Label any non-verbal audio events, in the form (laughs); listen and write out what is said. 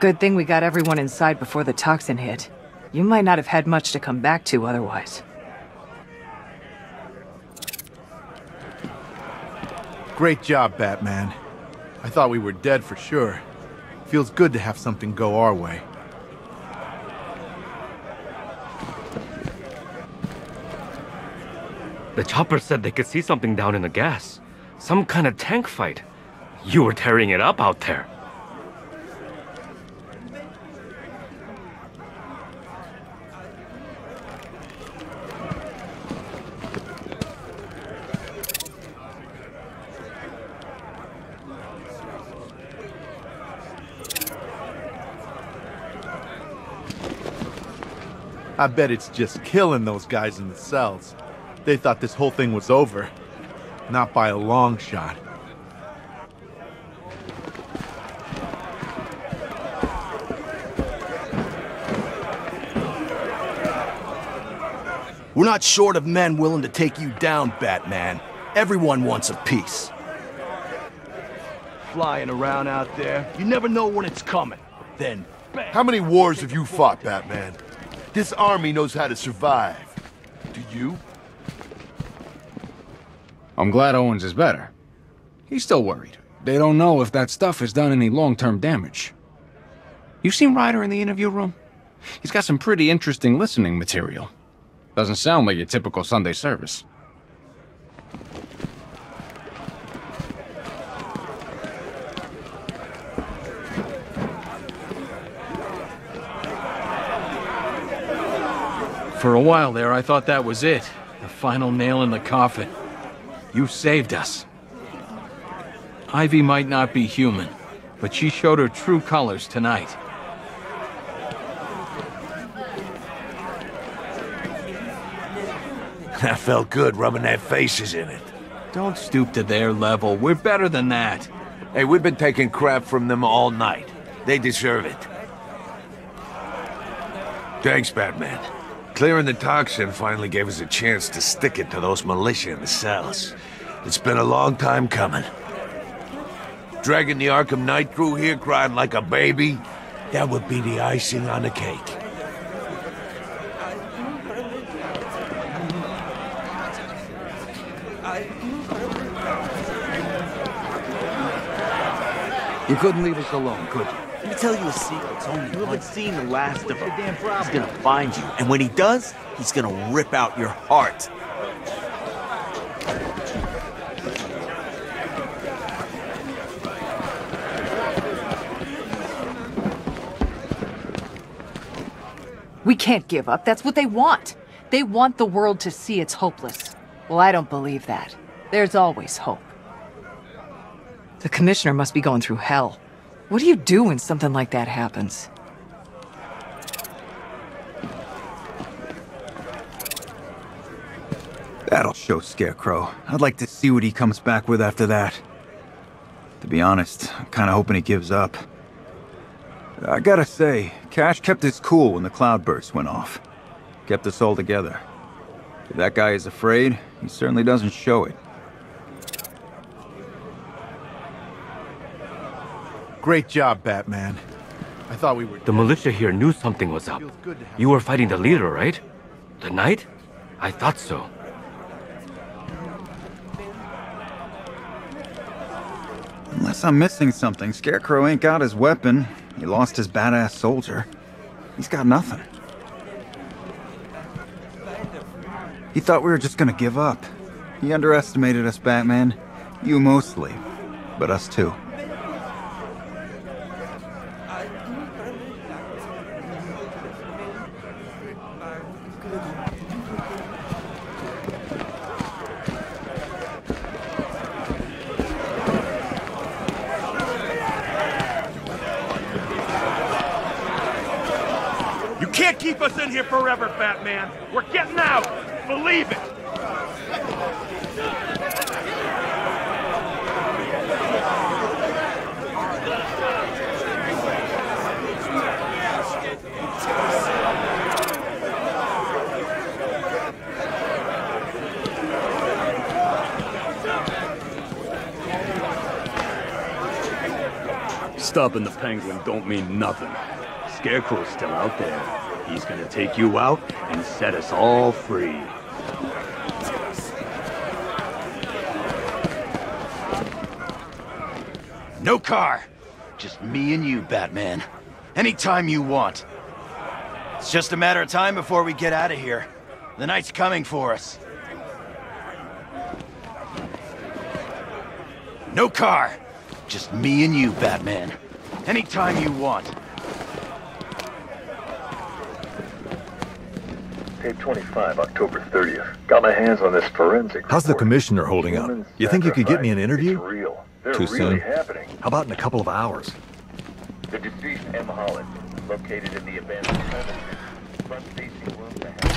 Good thing we got everyone inside before the toxin hit. You might not have had much to come back to otherwise. Great job, Batman. I thought we were dead for sure. Feels good to have something go our way. The chopper said they could see something down in the gas. Some kind of tank fight. You were tearing it up out there. I bet it's just killing those guys in the cells. They thought this whole thing was over. Not by a long shot. We're not short of men willing to take you down, Batman. Everyone wants a piece. Flying around out there, you never know when it's coming. Then, bang. How many wars have you fought, Batman? This army knows how to survive. Do you? I'm glad Owens is better. He's still worried. They don't know if that stuff has done any long-term damage. You seen Ryder in the interview room? He's got some pretty interesting listening material. Doesn't sound like your typical Sunday service. For a while there, I thought that was it. The final nail in the coffin. You saved us. Ivy might not be human, but she showed her true colors tonight. (laughs) That felt good rubbing their faces in it. Don't stoop to their level. We're better than that. Hey, we've been taking crap from them all night. They deserve it. Thanks, Batman. Clearing the toxin finally gave us a chance to stick it to those militia in the cells. It's been a long time coming. Dragging the Arkham Knight crew here crying like a baby, that would be the icing on the cake. You couldn't leave us alone, could you? Let me tell you a secret. Tony. only you haven't seen the last of him. He's gonna find you, and when he does, he's gonna rip out your heart. We can't give up. That's what they want. They want the world to see it's hopeless. Well, I don't believe that. There's always hope. The Commissioner must be going through hell. What do you do when something like that happens? That'll show Scarecrow. I'd like to see what he comes back with after that. To be honest, I'm kinda hoping he gives up. I gotta say, Cash kept his cool when the cloudburst went off. Kept us all together. If that guy is afraid, he certainly doesn't show it. Great job, Batman. I thought we were The militia here knew something was up. You were fighting the leader, right? The knight? I thought so. Unless I'm missing something, Scarecrow ain't got his weapon. He lost his badass soldier. He's got nothing. He thought we were just gonna give up. He underestimated us, Batman. You mostly, but us too. You can't keep us in here forever, Batman. We're getting out. Believe it. Stopping the Penguin don't mean nothing. Scarecrow's still out there. He's gonna take you out and set us all free. No car. Just me and you, Batman. Anytime you want. It's just a matter of time before we get out of here. The Knight's coming for us. No car. Just me and you, Batman. Anytime you want. Tape 25, October 30th. Got my hands on this forensic How's the report. commissioner holding up? Human You think you could get me an interview? It's real. They're Too really soon. happening. How about in a couple of hours? The deceased M. Holland, located in the abandoned premises, front facing